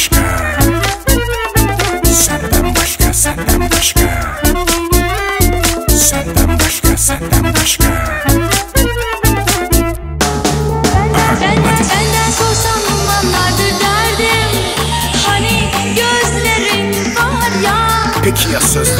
başka. Senden başka senden başka. Senden başka senden başka. Peki ya sözler?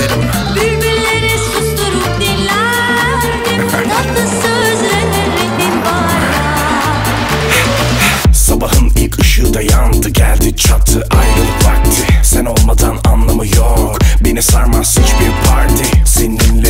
Yandı geldi çattı ayrılık vakti. Sen olmadan anlamı yok. Beni sarmaz hiçbir parti. Seninle